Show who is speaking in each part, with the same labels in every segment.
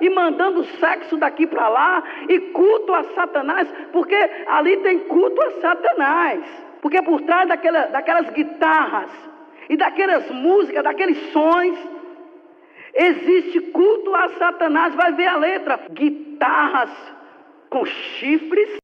Speaker 1: e mandando sexo daqui para lá, e culto a Satanás, porque ali tem culto a Satanás. Porque por trás daquela, daquelas guitarras e daquelas músicas, daqueles sons, existe culto a Satanás. Vai ver a letra: guitarras com chifres.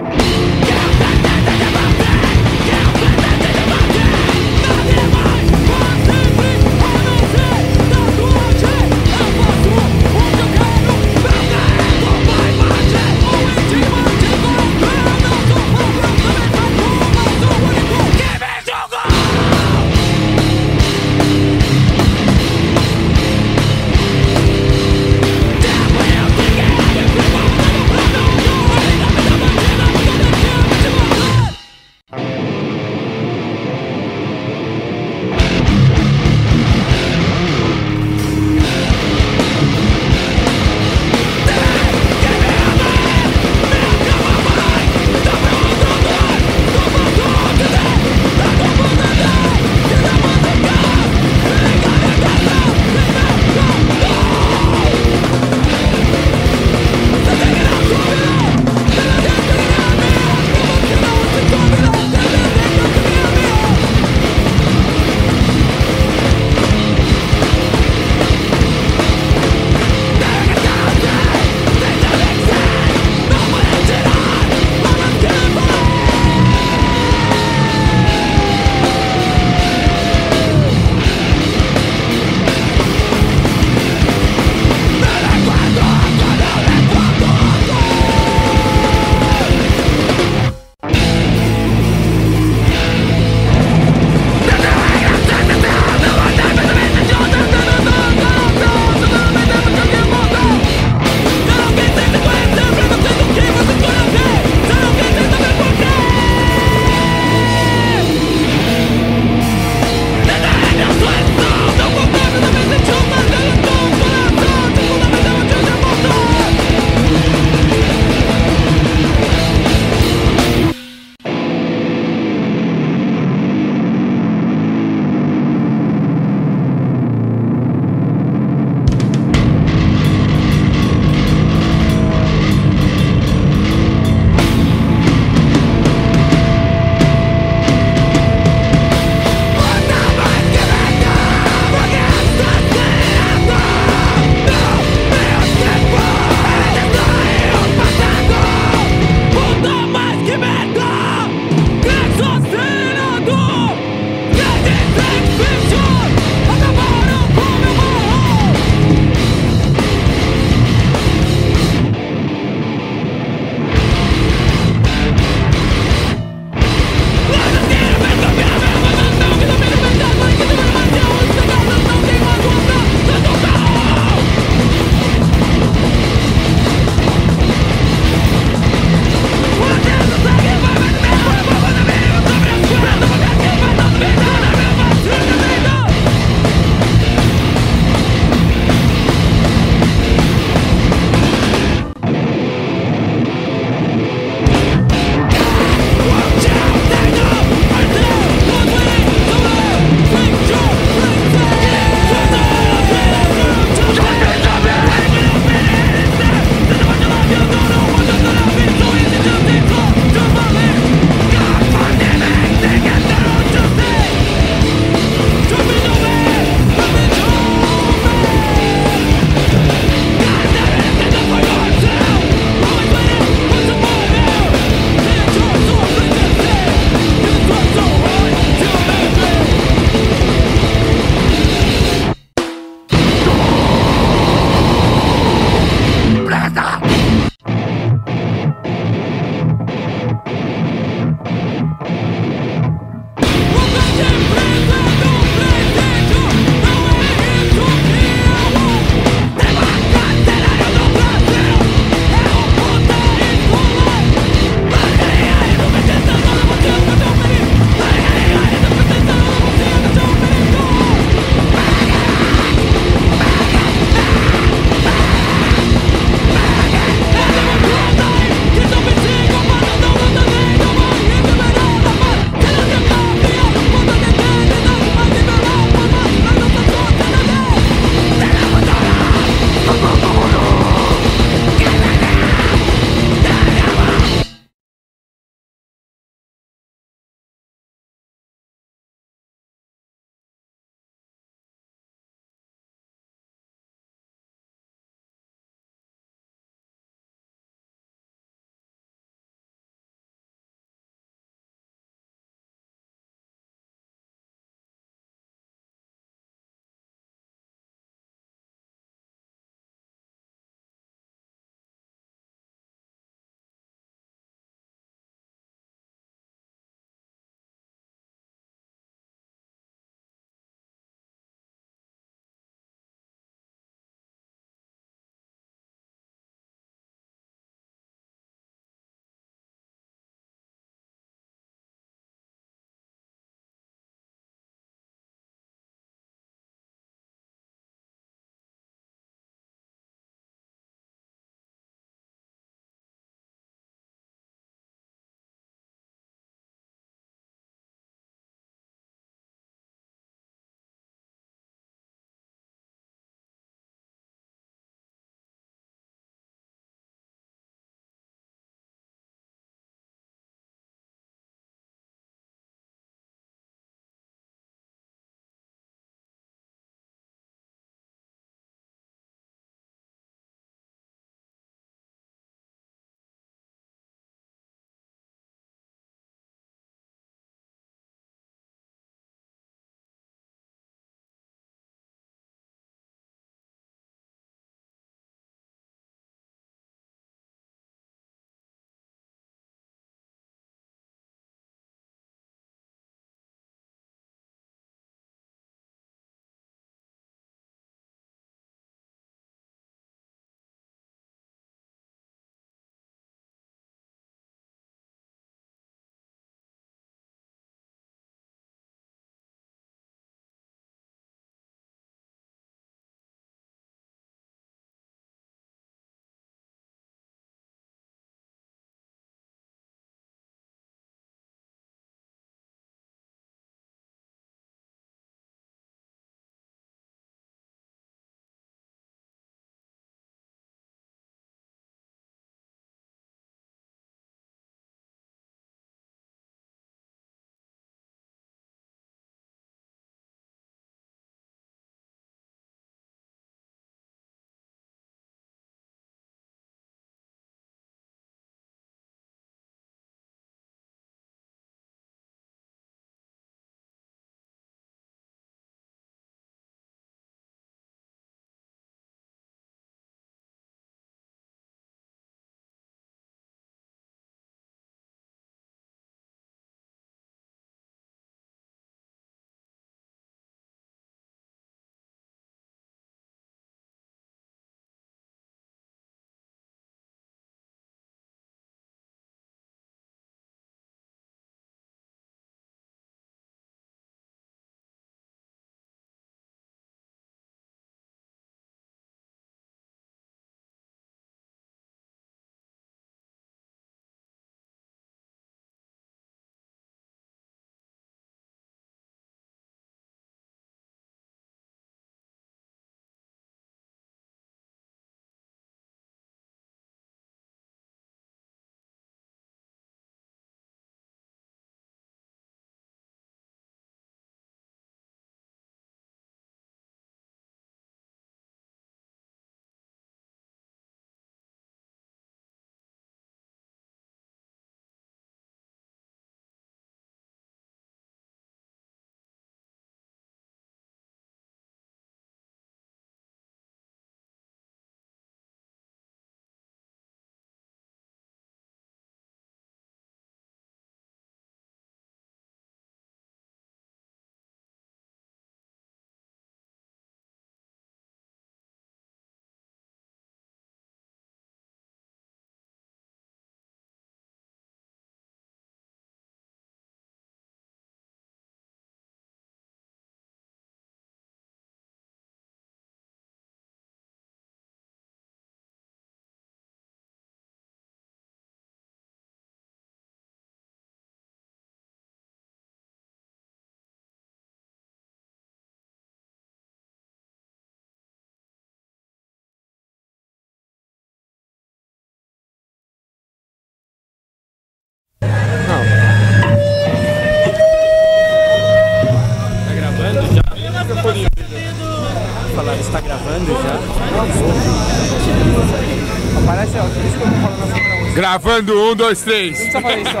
Speaker 2: Gravando, um, dois, três.
Speaker 1: Não precisa fazer isso, ó.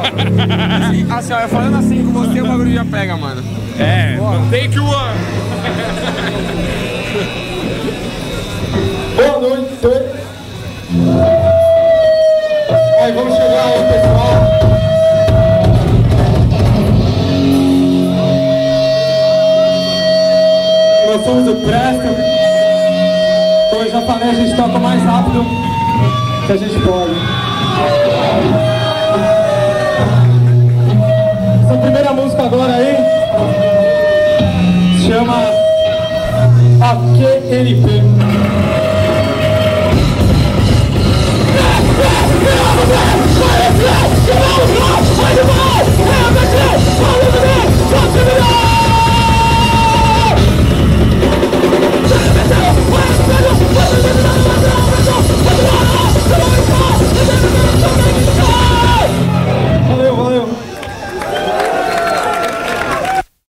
Speaker 1: Assim, assim, ó, eu falando assim com você, o bagulho já pega, mano.
Speaker 2: É, take one.
Speaker 3: Boa noite. Aí, vamos chegar aí, pessoal. Nós somos o Presto. Como eu já falei, a gente toca mais rápido que a gente pode. Essa primeira música agora aí se chama AQNP. Let's go! Let's go!